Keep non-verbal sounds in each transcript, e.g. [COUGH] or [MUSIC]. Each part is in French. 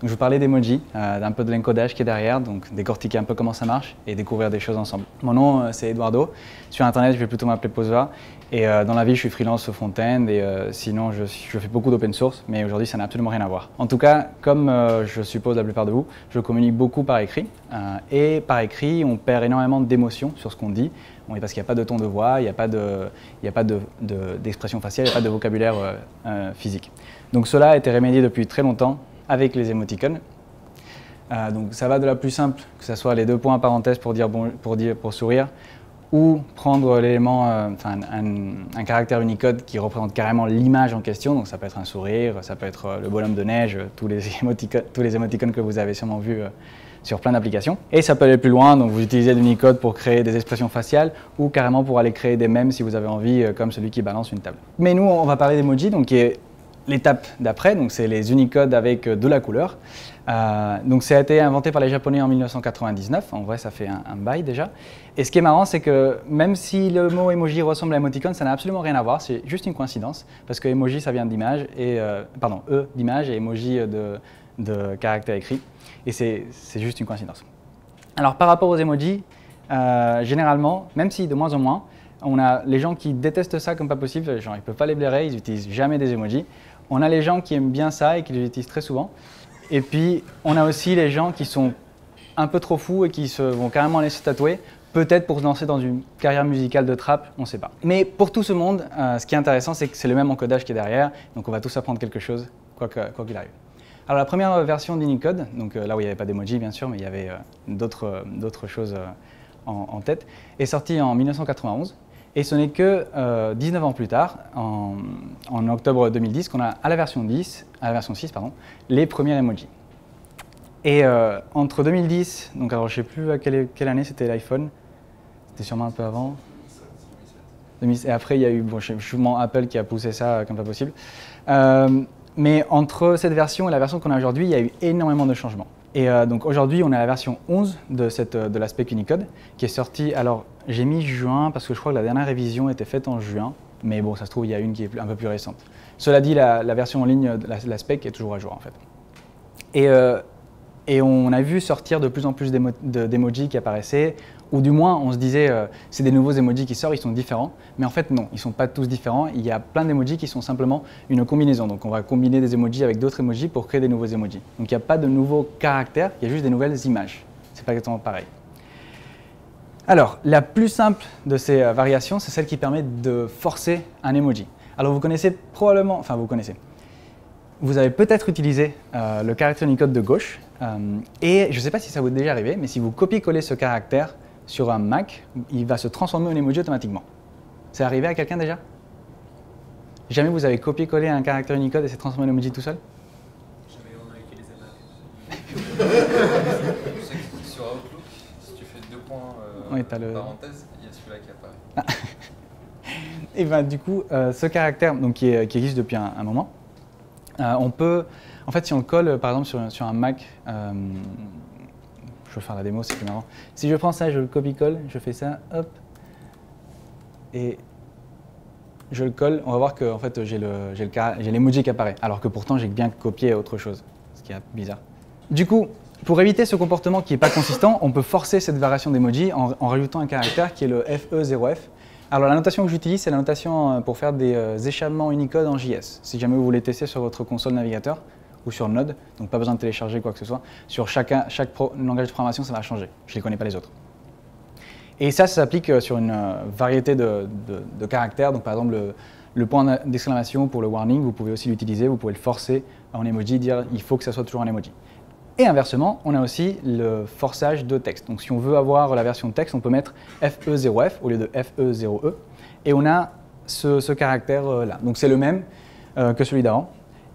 Je vous parlais d'emoji, euh, d'un peu de l'encodage qui est derrière, donc décortiquer un peu comment ça marche et découvrir des choses ensemble. Mon nom euh, c'est Eduardo, sur internet je vais plutôt m'appeler Posva et euh, dans la vie je suis freelance front-end et sinon je, fais beaucoup d'open source mais aujourd'hui ça n'a absolument rien à voir. En tout cas, comme je suppose la plupart de vous, je communique beaucoup par écrit et par écrit on perd énormément d'émotions sur ce qu'on dit parce qu'il n'y a pas de ton de voix, il n'y a pas d'expression de, faciale, il n'y a pas de vocabulaire physique. Donc cela a été remédié depuis très longtemps avec les émoticônes. Euh, donc ça va de la plus simple, que ce soit les deux points parenthèses pour dire, bon, pour, dire pour sourire, ou prendre l'élément, euh, un, caractère Unicode qui représente carrément l'image en question. Donc ça peut être un sourire, ça peut être euh, le bonhomme de neige, tous les [LAUGHS] émoticônes, tous les émoticônes que vous avez sûrement vus sur plein d'applications. Et ça peut aller plus loin, donc vous utilisez l'Unicode pour créer des expressions faciales ou carrément pour aller créer des mèmes si vous avez envie, comme celui qui balance une table. Mais nous, on va parler d'emoji, donc qui est l'étape d'après, donc c'est les Unicode avec euh, de la couleur. Euh, donc ça a été inventé par les Japonais en 1999, en vrai ça fait un, bail déjà. Et ce qui est marrant, c'est que même si le mot emoji ressemble à emoticon, ça n'a absolument rien à voir, c'est juste une coïncidence, parce que emoji ça vient d'image, et euh, pardon, E d'image et emoji de, de caractère écrit, et c'est juste une coïncidence. Alors par rapport aux emojis, généralement, même si de moins en moins, on a les gens qui détestent ça comme pas possible, genre ils peuvent pas les blairer, ils utilisent jamais des emojis. On a les gens qui aiment bien ça et qui les utilisent très souvent. Et puis, on a aussi les gens qui sont un peu trop fous et qui se vont carrément laisser tatouer, peut-être pour se lancer dans une carrière musicale de trap, on ne sait pas. Mais pour tout ce monde, euh, ce qui est intéressant, c'est que c'est le même encodage qui est derrière, donc on va tous apprendre quelque chose, quoi qu'il arrive. Alors la première version d'Unicode, donc euh, là où il n'y avait pas d'emoji bien sûr, mais il y avait euh, d'autres choses en, tête, est sortie en 1991. Et ce n'est que 19 euh, ans plus tard, en, octobre 2010, qu'on a à la version 10, à la version 6, pardon, les premiers emojis. Et euh, entre 2010, donc alors je ne sais plus à quelle, année c'était l'iPhone, c'était sûrement un peu avant. Et après, il y a eu, bon, sûrement Apple qui a poussé ça comme pas possible. Euh, mais entre cette version et la version qu'on a aujourd'hui, il y a eu énormément de changements. Et donc aujourd'hui, on à la version 11 de, cette, euh, de l'aspect Unicode qui est sortie. Alors j'ai mis juin parce que je crois que la dernière révision était faite en juin, mais bon, ça se trouve, il y a une qui est un peu plus récente. Cela dit, la, version en ligne de l'aspect est toujours à jour en fait. Et, euh, on a vu sortir de plus en plus d'emojis qui apparaissaient ou du moins on se disait euh, c'est des nouveaux emojis qui sortent, ils sont différents, mais en fait non, ils ne sont pas tous différents, il y a plein d'emojis qui sont simplement une combinaison, donc on va combiner des emojis avec d'autres emojis pour créer des nouveaux emojis. Donc il n'y a pas de nouveaux caractères, il y a juste des nouvelles images, c'est pas exactement pareil. Alors, la plus simple de ces euh, variations, c'est celle qui permet de forcer un emoji. Alors vous connaissez probablement, enfin vous connaissez, vous avez peut-être utilisé euh, le caractère Unicode de gauche, et je ne sais pas si ça vous est déjà arrivé, mais si vous copiez-collez ce caractère sur un Mac, il va se transformer en emoji automatiquement. C'est arrivé à quelqu'un déjà? Jamais vous avez copié-collé un caractère Unicode et s'est transformé en emoji tout seul? Jamais on a utilisé Mac. [LAUGHS] sur Outlook, si tu fais deux euh, oui, le... parenthèse, il y a celui-là qui apparaît. Ah. [LAUGHS] et bien du coup, euh, ce caractère donc, qui, existe depuis un, moment, euh, on peut, en fait si on le colle par exemple sur, sur un Mac, je vais faire la démo, c'est plus marrant. Si je prends ça, je le copie-colle, je fais ça, hop, et je le colle, on va voir que en fait, j'ai l'emoji qui apparaît, alors que pourtant j'ai bien copié autre chose, ce qui est bizarre. Du coup, pour éviter ce comportement qui n'est pas consistant, on peut forcer cette variation d'emoji en, rajoutant un caractère qui est le FE0F. Alors la notation que j'utilise, c'est la notation euh, pour faire des euh, échappements Unicode en JS. Si jamais vous voulez tester sur votre console navigateur, ou sur Node, donc pas besoin de télécharger quoi que ce soit. Sur chaque langage de programmation, ça va changer. Je ne les connais pas les autres. Et ça, ça s'applique euh, sur une variété de, caractères. Donc par exemple, le, point d'exclamation pour le warning, vous pouvez aussi l'utiliser, vous pouvez le forcer en emoji, dire il faut que ça soit toujours un emoji. Et inversement, on a aussi le forçage de texte. Donc si on veut avoir la version texte, on peut mettre FE0F au lieu de FE0E. Et on a ce, caractère-là. Donc c'est le même euh, que celui d'avant.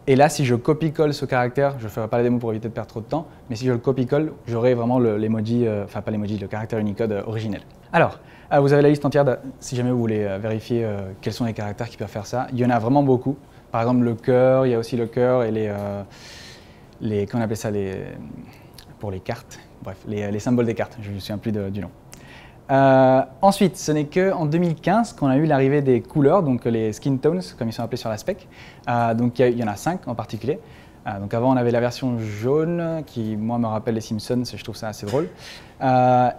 Et là, si je copie-colle ce caractère, je ne ferai pas la démo pour éviter de perdre trop de temps, mais si je le copie-colle, j'aurai vraiment l'emoji, euh, enfin pas l'emoji, le caractère Unicode euh, originel. Alors, euh, vous avez la liste entière, si jamais vous voulez vérifier quels sont les caractères qui peuvent faire ça. Il y en a vraiment beaucoup. Par exemple, le cœur, il y a aussi le cœur et les, les comment on appelle ça, les, pour les cartes, bref, les, symboles des cartes, je ne me souviens plus du nom. Euh, ensuite, ce n'est qu'en 2015 qu'on a eu l'arrivée des couleurs, donc les skin tones, comme ils sont appelés sur la spec. Euh, donc il y, en a cinq en particulier. Euh, donc avant, on avait la version jaune qui, moi, me rappelle les Simpsons je trouve ça assez drôle.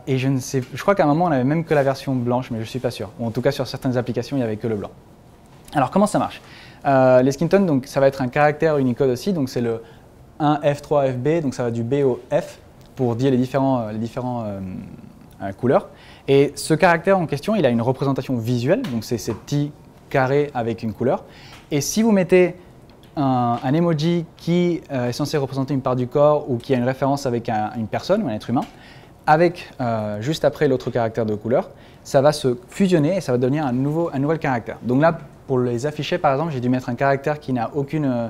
Et je ne sais, je crois qu'à un moment, on avait même que la version blanche, mais je ne suis pas sûr. Ou en tout cas, sur certaines applications, il n'y avait que le blanc. Alors, comment ça marche? Les skin tones, donc, ça va être un caractère Unicode aussi, donc c'est le 1 F3 FB, donc ça va du B au F pour dire les différents, les différents couleurs. Et ce caractère en question, il a une représentation visuelle, donc c'est ces petits carrés avec une couleur. Et si vous mettez un, emoji qui euh, est censé représenter une part du corps ou qui a une référence avec une personne ou un être humain, avec euh, juste après l'autre caractère de couleur, ça va se fusionner et ça va devenir un, nouveau, un nouvel caractère. Donc là, pour les afficher, par exemple, j'ai dû mettre un caractère qui n'a aucune, euh,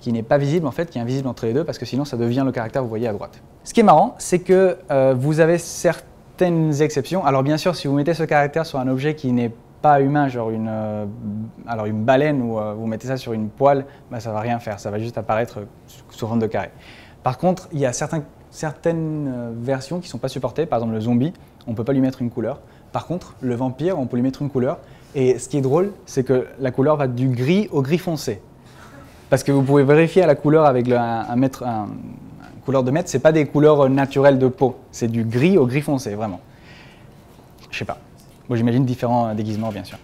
qui n'est pas visible en fait, qui est invisible entre les deux, parce que sinon ça devient le caractère que vous voyez à droite. Ce qui est marrant, c'est que vous avez certaines exceptions. Alors bien sûr, si vous mettez ce caractère sur un objet qui n'est pas humain, genre une, euh, alors une baleine ou euh, vous mettez ça sur une poêle, bah, ça va rien faire, ça va juste apparaître sous forme de carré. Par contre, il y a certaines euh, versions qui ne sont pas supportées, par exemple le zombie, on ne peut pas lui mettre une couleur. Par contre, le vampire, on peut lui mettre une couleur. Et ce qui est drôle, c'est que la couleur va du gris au gris foncé. Parce que vous pouvez vérifier à la couleur avec le, un, mètre, un, couleur de mètre, c'est pas des couleurs naturelles de peau, c'est du gris au gris foncé, vraiment. Je sais pas. Bon, j'imagine différents déguisements, bien sûr.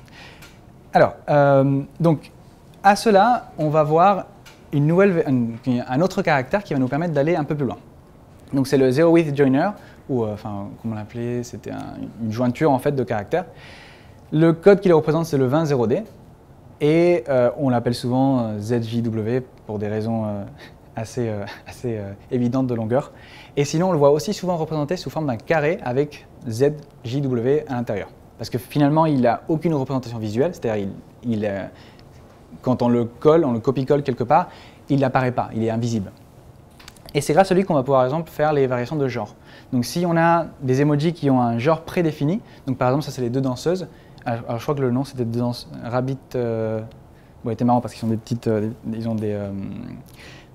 Alors, euh, donc, à cela, on va voir un, autre caractère qui va nous permettre d'aller un peu plus loin. Donc, c'est le Zero Width Joiner, ou, euh, enfin, comment l'appeler C'était une jointure, en fait, de caractères. Le code qui le représente, c'est le 20-0D. Et on l'appelle souvent ZJW pour des raisons assez, assez évidentes de longueur. Et sinon, on le voit aussi souvent représenté sous forme d'un carré avec ZJW à l'intérieur. Parce que finalement, il n'a aucune représentation visuelle, c'est-à-dire il, euh, quand on le colle, on le copie-colle quelque part, il n'apparaît pas, il est invisible. Et c'est grâce à lui qu'on va pouvoir, par exemple, faire les variations de genre. Donc si on a des emojis qui ont un genre prédéfini, donc par exemple, ça c'est les deux danseuses, alors, je crois que le nom c'était danseuses, Rabbit, euh, bon, c'était marrant parce qu'ils ont des petites, euh, ils ont des,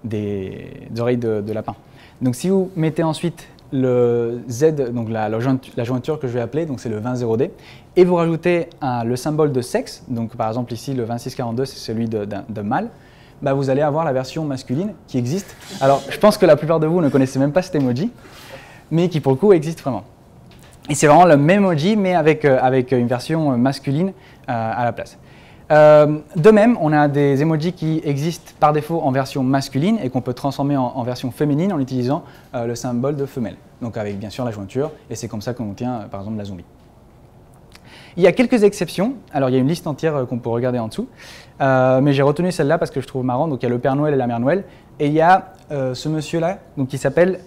des, oreilles de, de lapin. Donc si vous mettez ensuite le Z, donc la, jointure, que je vais appeler, donc c'est le 20-0D, et vous rajoutez le symbole de sexe, donc par exemple ici le 2642 c'est celui de, mâle, bah vous allez avoir la version masculine qui existe. Alors je pense que la plupart de vous ne connaissez même pas cet emoji, mais qui pour le coup existe vraiment. Et c'est vraiment le même emoji mais avec, euh, avec une version masculine euh, à la place. Euh, de même, on a des emojis qui existent par défaut en version masculine et qu'on peut transformer en, version féminine en utilisant euh, le symbole de femelle. Donc avec bien sûr la jointure, et c'est comme ça qu'on obtient euh, par exemple la zombie. Il y a quelques exceptions, alors il y a une liste entière qu'on peut regarder en dessous, mais j'ai retenu celle-là parce que je trouve marrant, donc il y a le Père Noël et la Mère Noël, et il y a ce monsieur-là, donc qui s'appelle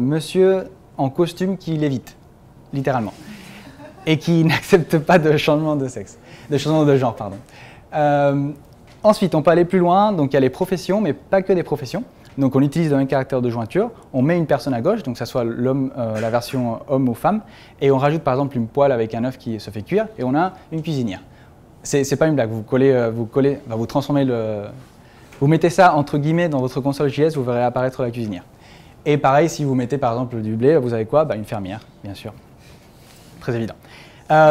Monsieur en costume qui lévite, littéralement, et qui [LAUGHS] n'accepte pas de changement de sexe, de changement de genre, pardon. Euh, ensuite, on peut aller plus loin, donc il y a les professions, mais pas que des professions. Donc on utilise le même caractère de jointure, on met une personne à gauche, donc ça soit euh, la version homme ou femme, et on rajoute par exemple une poêle avec un œuf qui se fait cuire, et on a une cuisinière. C'est pas une blague, vous collez, euh, vous collez, vous transformez le, vous mettez ça entre guillemets dans votre console JS, vous verrez apparaître la cuisinière. Et pareil, si vous mettez par exemple du blé, vous avez quoi? Bah, Une fermière, bien sûr. Très évident.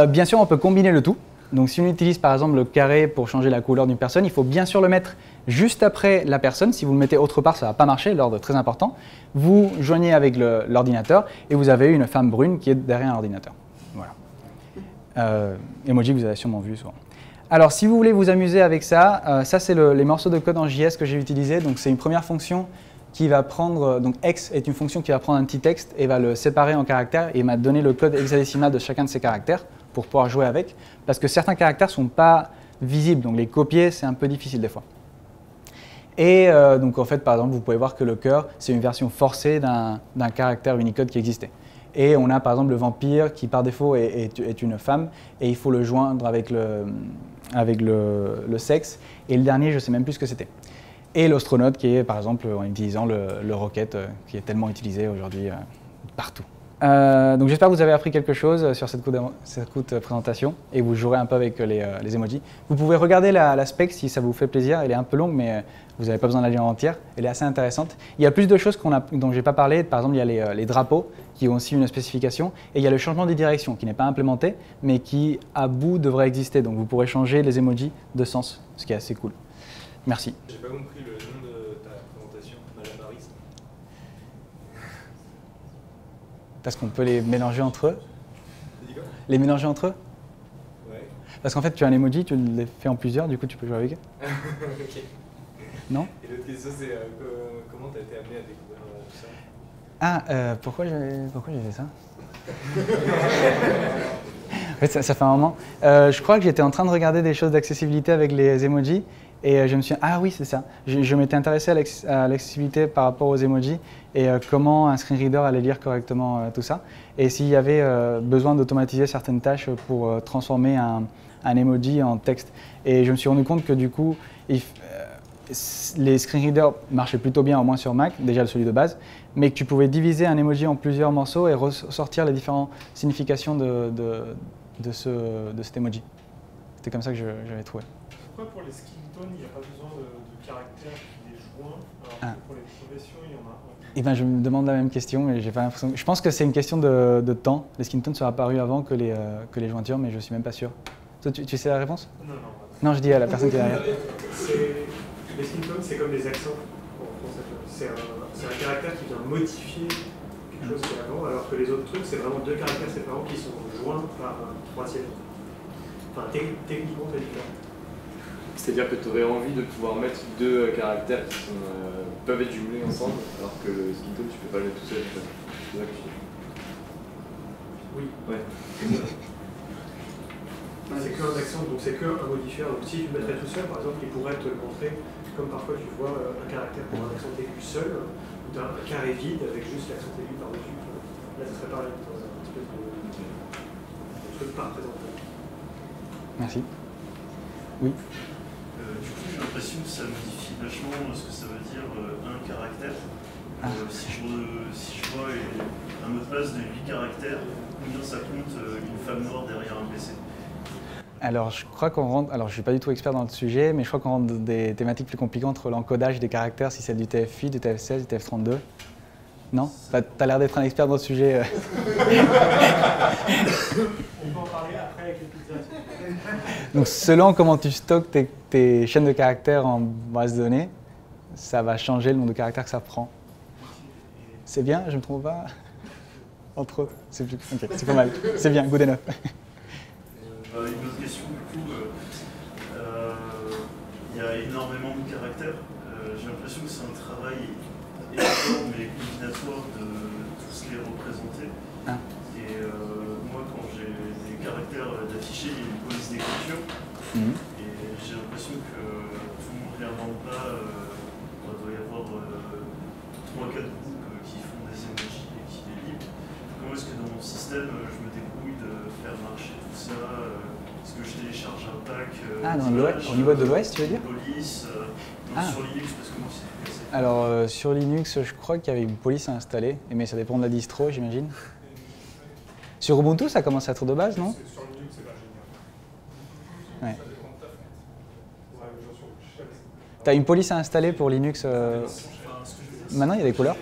bien sûr, on peut combiner le tout. Donc si on utilise par exemple le carré pour changer la couleur d'une personne, il faut bien sûr le mettre juste après la personne. Si vous le mettez autre part, ça ne va pas marcher, l'ordre est très important. Vous joignez avec l'ordinateur et vous avez une femme brune qui est derrière un ordinateur. Voilà. Euh, emoji que vous avez sûrement vu souvent. Alors si vous voulez vous amuser avec ça, euh, ça c'est les morceaux de code en JS que j'ai utilisés. Donc c'est une première fonction qui va prendre, donc x est une fonction qui va prendre un petit texte et va le séparer en caractères et m'a donné le code hexadécimal de chacun de ces caractères pour pouvoir jouer avec, parce que certains caractères ne sont pas visibles, donc les copier, c'est un peu difficile des fois. Et euh, donc en fait, par exemple, vous pouvez voir que le cœur, c'est une version forcée d'un caractère Unicode qui existait. Et on a par exemple le vampire qui par défaut est, est, une femme, et il faut le joindre avec le, avec le, le sexe. Et le dernier, je ne sais même plus ce que c'était. Et l'astronaute qui est par exemple en utilisant le, rocket, euh, qui est tellement utilisé aujourd'hui euh, partout. Euh, donc j'espère que vous avez appris quelque chose sur cette courte, présentation et vous jouerez un peu avec les, les emojis. Vous pouvez regarder la, spec si ça vous fait plaisir. Elle est un peu longue, mais vous n'avez pas besoin de la lire en entière. Elle est assez intéressante. Il y a plus de choses dont je n'ai pas parlé. Par exemple, il y a les, drapeaux qui ont aussi une spécification. Et il y a le changement des directions qui n'est pas implémenté, mais qui à bout devrait exister. Donc vous pourrez changer les emojis de sens, ce qui est assez cool. Merci. J'ai pas compris le nom de ta présentation, Malabarisme. Parce qu'on peut les mélanger entre eux Les mélanger entre eux? Ouais. Parce qu'en fait, tu as un emoji, tu les fais en plusieurs, du coup, tu peux jouer avec eux. [LAUGHS] ok. Non? Et l'autre question, c'est euh, euh, comment tu as été amené à découvrir euh, ça? Ah, pourquoi j'ai pourquoi fait ça? [LAUGHS] En fait, ça, fait un moment. Je crois que j'étais en train de regarder des choses d'accessibilité avec les emojis et je me suis dit, ah oui, c'est ça. Je, m'étais intéressé à l'accessibilité par rapport aux emojis et comment un screen reader allait lire correctement tout ça. Et s'il y avait besoin d'automatiser certaines tâches pour transformer un, un, emoji en texte. Et je me suis rendu compte que du coup, les screen readers marchaient plutôt bien, au moins sur Mac, déjà celui de base, mais que tu pouvais diviser un emoji en plusieurs morceaux et ressortir les différentes significations de, de, ce, de cet emoji. C'était comme ça que j'avais trouvé. Pourquoi pour les skin tones, il n'y a pas besoin de, caractères qui les joints, alors que ah. pour les professions, il y en a un eh ben, je me demande la même question, mais j'ai pas l'impression. Je pense que c'est une question de, de, temps. Les skin tones sont apparus avant que les, euh, que les jointures, mais je suis même pas sûr. Toi, tu, tu sais la réponse? Non, non. Non, je dis à la personne qui est derrière. Les skin tones, c'est comme des accents. C'est un, un, caractère qui vient modifier quelque chose qui est avant, alors que les autres trucs, c'est vraiment deux caractères séparés qui sont joints par un troisième. Enfin, techniquement, c'est différent. C'est-à-dire que tu aurais envie de pouvoir mettre deux caractères qui euh, peuvent être jumelés ensemble, alors que le skin tone, tu peux pas le mettre tout seul. C'est ça que je Oui. Ouais. c'est qu'un accent, donc c'est qu'un modifier. Donc si tu le mettrais tout seul, par exemple, il pourrait te montrer comme parfois tu vois euh, un caractère pour un accent aigu seul, ou un carré vide avec juste l'accent aigu par-dessus. Là, ça serait pareil, dans un espèce de, de truc pas représenté. Merci. Oui euh, Du coup, j'ai l'impression que ça modifie vachement ce que ça veut dire euh, un caractère. Ah. si, je, si je vois un mot de passe de 8 caractères, combien ça compte une femme noire derrière un PC alors, je crois qu'on rentre. Alors, je suis pas du tout expert dans le sujet, mais je crois qu'on rentre dans des thématiques plus compliquées entre l'encodage des caractères, si c'est du TF8, du TF16, du TF32. Non? Bah, Tu as l'air d'être un expert dans le sujet. [LAUGHS] [LAUGHS] parler après avec les [LAUGHS] pizzas. Donc, selon comment tu stockes tes, chaînes de caractères en base de données, ça va changer le nombre de caractères que ça prend. C'est bien, je ne me trompe pas? Entre eux, c'est pas mal. C'est bien, good enough. Euh, une autre question, du coup, euh, euh, il y a énormément de caractères. J'ai l'impression que c'est un travail énorme mais combinatoire de tous les représenter. Ah. Et caractères d'afficher, il y a une police d'écriture. Mhm. Et j'ai l'impression que tout le monde ne les revend pas. il doit y avoir 3-4 groupes qui font des emojis et qui les livrent. Comment est-ce que dans mon système, je me débrouille de faire marcher tout ça Est-ce que je télécharge un pack euh, Ah, dans au niveau de l'OS, tu veux dire Police, euh, ah. sur Linux, parce que moi c'est. Alors, euh, sur Linux, je crois qu'il y avait une police à installer, mais ça dépend de la distro, j'imagine. Sur Ubuntu, ça commence à être de base, non Sur Linux, c'est pas génial. Ouais. Tu as une police à installer pour Linux Maintenant, il y a des couleurs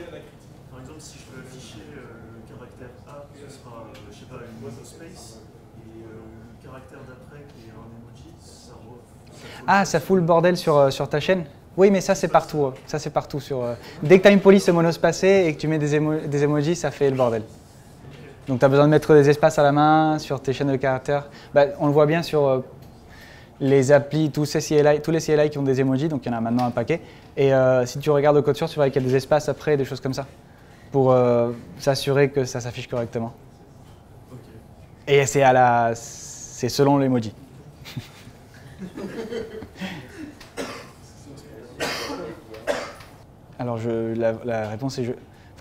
Ah, ça fout le bordel sur, euh, sur ta chaîne oui, mais ça c'est partout. Hein. Ça c'est partout. Sur, euh, Dès que tu as une police monospacée et que tu mets des, des emojis, ça fait le bordel. Donc tu as besoin de mettre des espaces à la main sur tes chaînes de caractères. Bah, on le voit bien sur euh, les applis, tous, ces CLI, tous les CLI qui ont des emojis, donc il y en a maintenant un paquet. Et si tu regardes le code source, tu vois qu'il y a des espaces après, des choses comme ça, pour s'assurer que ça s'affiche correctement. Et c'est à la, c'est selon l'emoji. [LAUGHS] Alors, je, la, réponse est. Je,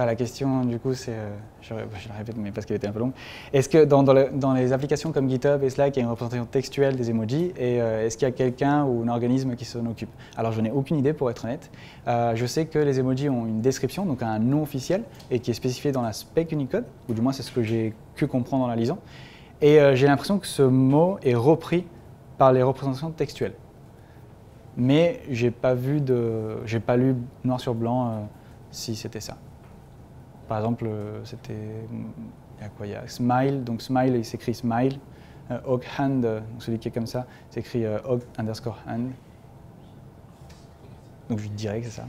la question, du coup, c'est. Euh, je, la répète, mais parce qu'elle était un peu longue. Est-ce que dans, les applications comme GitHub et Slack, il y a une représentation textuelle des emojis Et euh, est-ce qu'il y a quelqu'un ou un organisme qui s'en occupe? Alors, je n'ai aucune idée, pour être honnête. Euh, je sais que les emojis ont une description, donc un nom officiel, et qui est spécifié dans la spec Unicode, ou du moins, c'est ce que j'ai pu comprendre en la lisant. Et j'ai l'impression que ce mot est repris par les représentations textuelles mais j'ai pas pas lu noir sur blanc si c'était ça. Par exemple, euh, c'était, il y a quoi Il y a smile, donc smile il s'écrit smile. Euh, hog hand, donc celui qui est comme ça, s'écrit hog underscore hand. Donc je dirais que c'est ça.